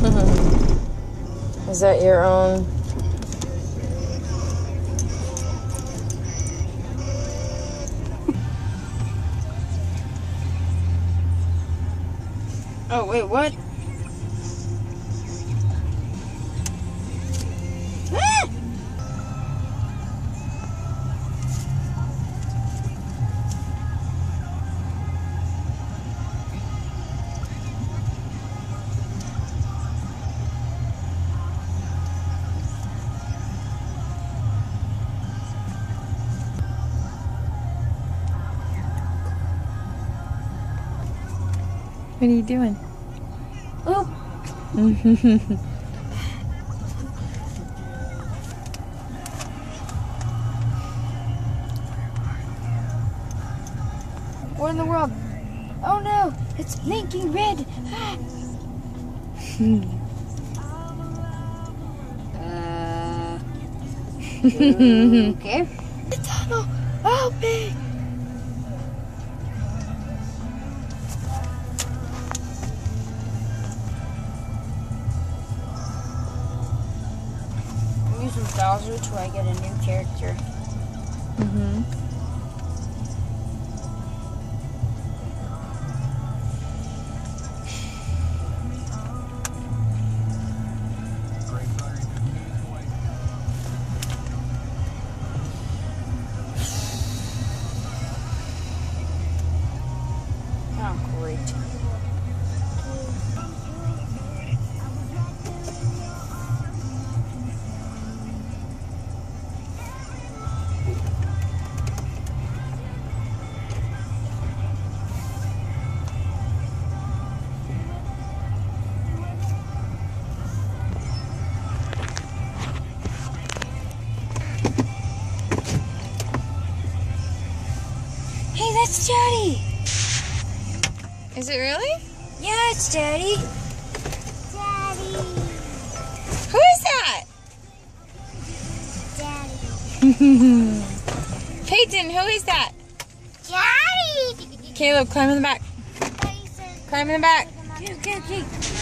Is that your own? oh, wait, what? What are you doing? Oh! What in the world? Oh no, it's blinking red. Uh, okay. The tunnel open. Using Bowser till I get a new character. Mm-hmm. Oh, great. Hey, that's Daddy. Is it really? Yeah, it's Daddy. Daddy. Who is that? Daddy. Peyton, who is that? Daddy. Caleb, climb in the back. Climb in the back. Okay, okay, okay.